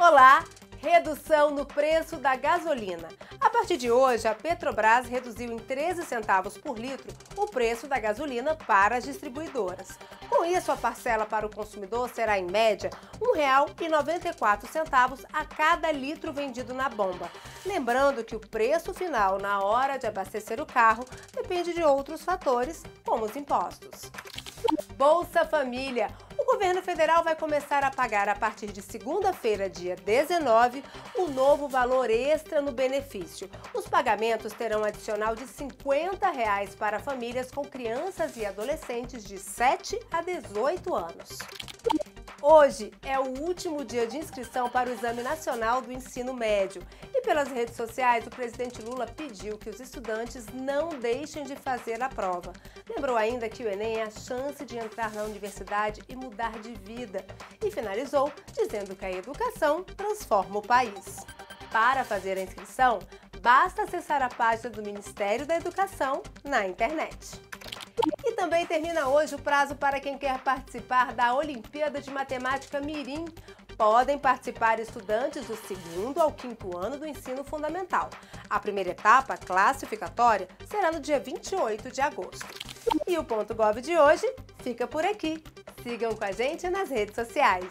Olá! Redução no preço da gasolina. A partir de hoje, a Petrobras reduziu em 13 centavos por litro o preço da gasolina para as distribuidoras. Com isso, a parcela para o consumidor será, em média, R$ 1,94 a cada litro vendido na bomba. Lembrando que o preço final na hora de abastecer o carro depende de outros fatores, como os impostos. Bolsa Família governo federal vai começar a pagar a partir de segunda-feira, dia 19, o novo valor extra no benefício. Os pagamentos terão adicional de 50 reais para famílias com crianças e adolescentes de 7 a 18 anos. Hoje é o último dia de inscrição para o Exame Nacional do Ensino Médio. E pelas redes sociais, o presidente Lula pediu que os estudantes não deixem de fazer a prova. Lembrou ainda que o Enem é a chance de entrar na universidade e mudar de vida. E finalizou dizendo que a educação transforma o país. Para fazer a inscrição, basta acessar a página do Ministério da Educação na internet. E também termina hoje o prazo para quem quer participar da Olimpíada de Matemática Mirim. Podem participar estudantes do segundo ao quinto ano do ensino fundamental. A primeira etapa, classificatória, será no dia 28 de agosto. E o Ponto Gov de hoje fica por aqui. Sigam com a gente nas redes sociais.